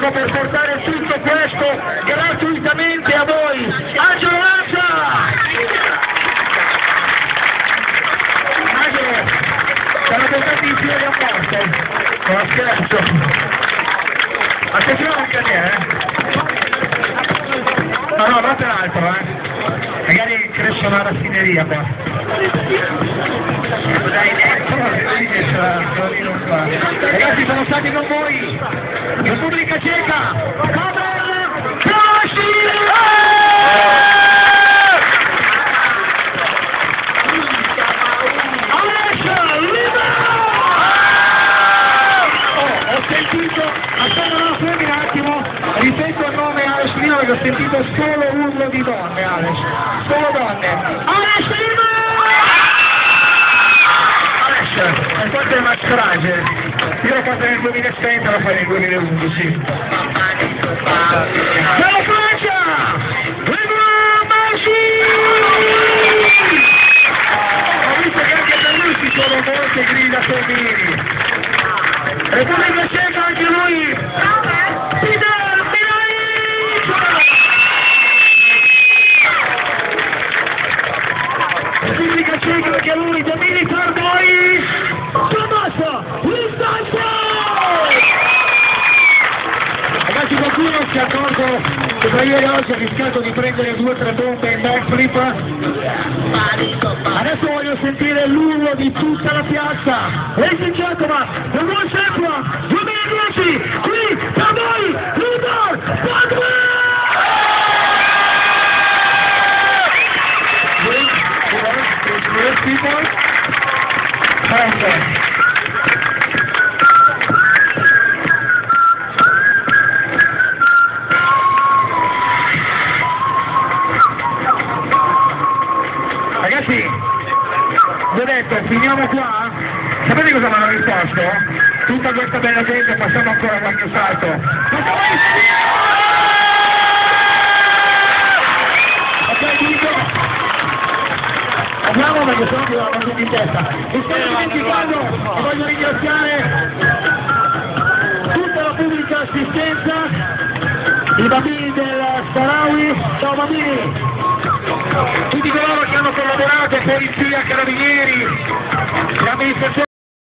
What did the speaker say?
gioco per portare tutto questo gratuitamente a voi. Angelo Lancia! Angelo, stanno portando in piedi a morte. Non scherzo. Attenzione a un canile, eh? No, no, non l'altro, eh? Magari cresce una raffineria qua. Dai, Ragazzi, sono stati con voi ripeto il nome Alex Lima perché ho sentito solo urlo di donne Alex, solo donne. Alex Lima! Alex, hai fatto il mascherage? Io l'ho fatto nel 2007, lo fai nel 2011. Ciao Francia! Femminili. Repubblica Ceca anche lui! Si è accorto che da ieri oggi ha rischiato di prendere due o tre bombe in backflip? Adesso voglio sentire l'urlo di tutta la piazza! Ladies and Ragazzi, vi ho detto, finiamo qua? Sapete cosa mi hanno risposto? Tutta questa bella gente facciamo ancora qualche salto. Ok, dico. Andiamo perché mi va la in testa. Mi sto dimenticando e voglio ringraziare tutta la pubblica assistenza, i bambini del Sarawi, ciao bambini! Tutti coloro che 32.